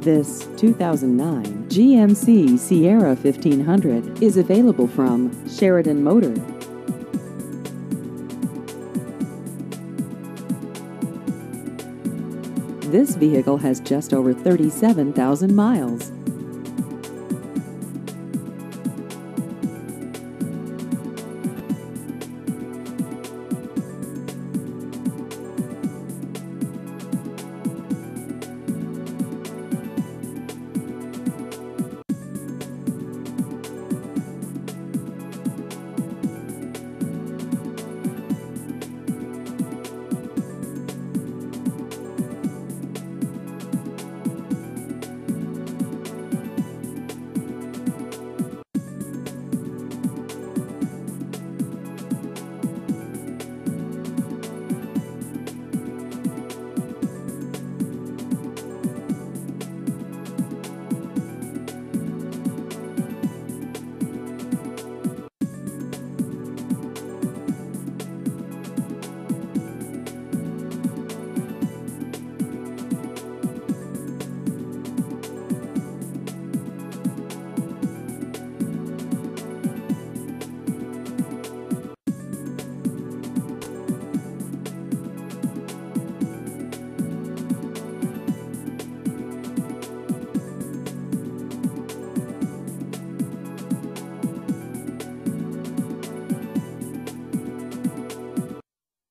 This 2009 GMC Sierra 1500 is available from Sheridan Motor. This vehicle has just over 37,000 miles.